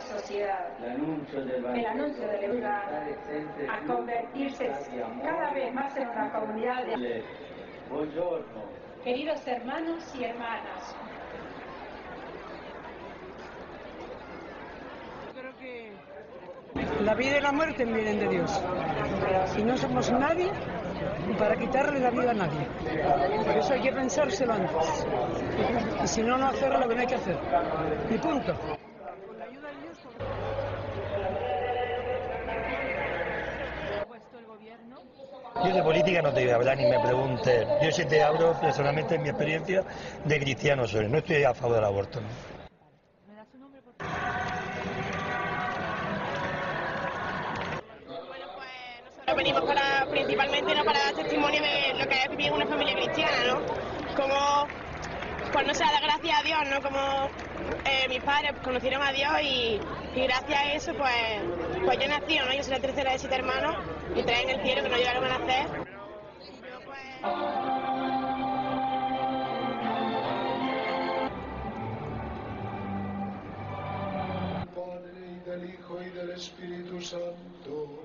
la sociedad. el anuncio del El anuncio del Evangelio a convertirse cada vez más en una comunidad de... Buongiorno. Queridos hermanos y hermanas, La vida y la muerte vienen de Dios. Y no somos nadie para quitarle la vida a nadie. Por eso hay que pensárselo antes. Y si no, no hacer lo que no hay que hacer. Y punto. Yo de política no te voy a hablar ni me preguntes. Yo sí te hablo personalmente en mi experiencia de cristiano soy. No estoy a favor del aborto. ¿no? Nosotros venimos para, principalmente no para dar testimonio de lo que es vivir en una familia cristiana, ¿no? Como, pues no sé, dar gracias a Dios, ¿no? Como eh, mis padres conocieron a Dios y, gracias a eso, pues, pues yo nací, ¿no? Yo soy la tercera de siete hermanos y tres en el cielo que no llegaron a nacer. Y yo, Hijo y del Espíritu Santo.